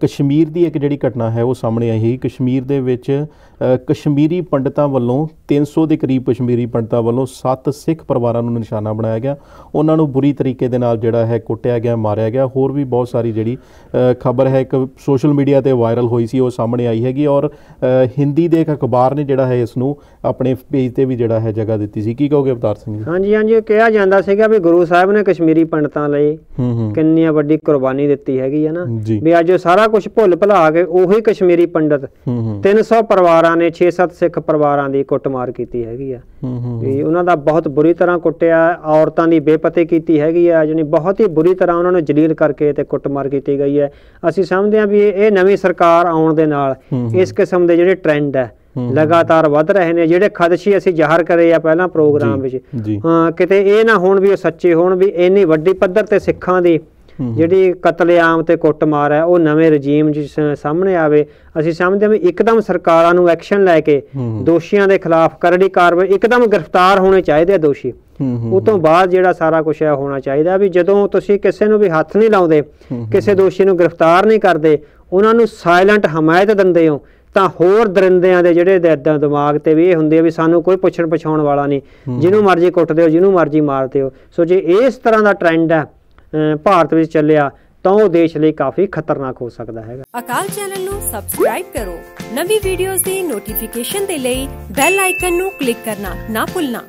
ਕਸ਼ਮੀਰ ਦੀ ਇੱਕ ਜਿਹੜੀ ਘਟਨਾ ਹੈ ਉਹ ਸਾਹਮਣੇ ਆਈ ਹੈ ਕਸ਼ਮੀਰ ਦੇ ਵਿੱਚ ਕਸ਼ਮੀਰੀ ਪੰਡਤਾਂ ਵੱਲੋਂ 300 ਦੇ ਕਰੀਬ ਕਸ਼ਮੀਰੀ ਪੰਡਤਾਂ ਵੱਲੋਂ 7 ਸਿੱਖ ਪਰਿਵਾਰਾਂ ਨੂੰ ਨਿਸ਼ਾਨਾ ਬਣਾਇਆ ਗਿਆ। ਉਹਨਾਂ ਨੂੰ ਬੁਰੀ ਤਰੀਕੇ ਦੇ ਨਾਲ ਜਿਹੜਾ ਹੈ ਕੁੱਟਿਆ ਗਿਆ ਮਾਰਿਆ ਗਿਆ। ਹੋਰ ਵੀ ਬਹੁਤ ਸਾਰੀ ਜਿਹੜੀ ਖਬਰ ਹੈ ਇੱਕ ਸੋਸ਼ਲ ਮੀਡੀਆ ਤੇ ਵਾਇਰਲ ਹੋਈ ਸੀ ਉਹ ਸਾਹਮਣੇ ਆਈ ਹੈਗੀ। ਔਰ ਹਿੰਦੀ ਦੇ ਇੱਕ ਅਖਬਾਰ ਨੇ ਜਿਹੜਾ ਹੈ ਇਸ ਨੂੰ ਆਪਣੇ ਪੇਜ ਤੇ ਵੀ ਜਿਹੜਾ ਹੈ ਜਗ੍ਹਾ ਦਿੱਤੀ ਸੀ। ਕੀ ਕਹੋਗੇ ਅਵਤਾਰ ਸਿੰਘ ਜੀ? ਹਾਂਜੀ ਹਾਂਜੀ ਇਹ ਕਿਹਾ ਜਾਂਦਾ ਸੀਗਾ ਵੀ ਗੁਰੂ ਸਾਹਿਬ ਨੇ ਕਸ਼ਮੀਰੀ ਪੰਡਤਾਂ ਲਈ ਕਿੰਨੀ ਵੱਡੀ ਕੁਰਬਾਨੀ ਦਿੱਤੀ ਹੈਗੀ ਹੈ ਨਾ। ਜੀ। ਵੀ ਅੱਜ ਉਹ ਸਾਰਾ ਕੁਝ ਭੁੱਲ ਭੁਲਾ ਕੇ ਉਹੀ ਕਸ਼ਮੀਰੀ ਪੰਡਤ ਹੂੰ ਹੂੰ। 300 ਪਰਿਵਾਰਾਂ ਨੇ 6-7 ਸਿੱਖ ਪਰਿਵਾਰਾਂ ਦੀ ਕੁੱਟਮਾਰ ਕੀਤੀ ਹੈਗੀ ਆ। ਵੀ ਉਹਨਾਂ ਦਾ ਬਹੁਤ ਬੁਰੀ ਤਰ੍ਹਾਂ ਕੁੱਟਿਆ ਔਰਤਾਂ ਦੀ ਬੇਪਤੇ ਕੀਤੀ ਹੈਗੀ ਆ ਜਾਣੀ ਬਹੁਤ ਹੀ ਬੁਰੀ ਤਰ੍ਹਾਂ ਉਹਨਾਂ ਨੂੰ ਜਲੀਲ ਕਰਕੇ ਤੇ ਕੁੱਟਮਾਰ ਕੀਤੀ ਗਈ ਹੈ। ਅਸੀਂ ਸਮਝਦੇ ਹਾਂ ਵੀ ਇਹ ਨਵੀਂ ਸਰਕਾਰ ਆਉਣ ਦੇ ਨਾਲ ਇਸ ਕਿਸਮ ਦੇ ਜਿਹੜੇ ਟ੍ਰੈਂਡ ਹੈ। ਲਗਾਤਾਰ ਵੱਧ ਰਹੇ ਨੇ ਜਿਹੜੇ ਖਦਸ਼ੇ ਅਸੀਂ ਜ਼ਾਹਰ ਕਰੇ ਆ ਪਹਿਲਾਂ ਪ੍ਰੋਗਰਾਮ ਵਿੱਚ ਜੀ। ਹਾਂ ਕਿਤੇ ਇਹ ਨਾ ਹੋਣ ਵੀ ਉਹ ਸੱਚੇ ਹੋਣ ਵੀ ਇੰਨੀ ਵੱਡੀ ਪੱਧਰ ਤੇ ਸਿੱਖਾਂ ਦੀ। ਜਿਹੜੀ ਕਤਲੇਆਮ ਤੇ ਕੁੱਟਮਾਰ ਹੈ ਉਹ ਨਵੇਂ ਰਜੀਮ ਜਿਸ ਸਾਹਮਣੇ ਆਵੇ ਅਸੀਂ ਸਮਝਦੇ ਹਾਂ ਇੱਕਦਮ ਸਰਕਾਰਾਂ ਨੂੰ ਐਕਸ਼ਨ ਲੈ ਕੇ। ਦੋਸ਼ੀਆਂ ਦੇ ਖਿਲਾਫ ਕਰੜੀ ਕਾਰਵਾਈ ਇੱਕਦਮ ਗ੍ਰਿਫਤਾਰ ਹੋਣੇ ਚਾਹੀਦੇ ਆ ਦੋਸ਼ੀ। ਉਹ ਤੋਂ ਬਾਅਦ ਜਿਹੜਾ ਸਾਰਾ ਕੁਝ ਹੈ ਹੋਣਾ ਚਾਹੀਦਾ ਵੀ ਜਦੋਂ ਤੁਸੀਂ ਕਿਸੇ ਨੂੰ ਵੀ ਹੱਥ ਨਹੀਂ ਲਾਉਂਦੇ। ਕਿਸੇ ਦੋਸ਼ੀ ਨੂੰ ਗ੍ਰਿਫਤਾਰ ਨਹੀਂ ਕਰਦੇ ਉਹਨਾਂ ਨੂੰ ਸਾਇਲੈਂਟ ਹਮਾਇਤ ਦਿੰਦੇ ਹੋ ਤਾਂ ਹੋਰ ਦਰਿੰਦਿਆਂ ਦੇ ਜਿਹੜੇ ਦ- ਦ- ਦਿਮਾਗ ਤੇ ਵੀ ਇਹ ਹੁੰਦੇ ਆ ਵੀ ਸਾਨੂੰ ਕੋਈ ਪੁੱਛਣ ਪਛਾਉਣ ਵਾਲਾ ਨਹੀਂ। ਜਿਹਨੂੰ ਮਰਜ਼ੀ ਕੁੱਟਦੇ ਹੋ ਜਿਹਨੂੰ ਮਰਜ਼ੀ ਮਾਰਦੇ ਹੋ। ਸੋ ਜੇ ਇਸ ਤਰ੍ਹਾਂ ਦਾ ਟ੍ਰੈਂਡ ਹੈ ਭਾਰਤ ਵਿੱਚ ਚੱਲਿਆ, ਤਾਂ ਉਹ ਦੇਸ਼ ਲਈ ਕਾਫੀ ਖਤਰਨਾਕ ਹੋ ਸਕਦਾ ਹੈਗਾ। ਅਕਾਲ ਚੈਨਲ ਨੂੰ ਸਬਸਕ੍ਰਾਈਬ ਕਰੋ। ਨਵੀਂ ਵੀਡੀਓਜ਼ ਦੀ ਨੋਟੀਫਿਕੇਸ਼ਨ ਦੇ ਲਈ ਬੈਲ ਆਈਕਨ ਨੂੰ ਕਲਿੱਕ ਕਰਨਾ ਨਾ ਭੁੱਲਣਾ।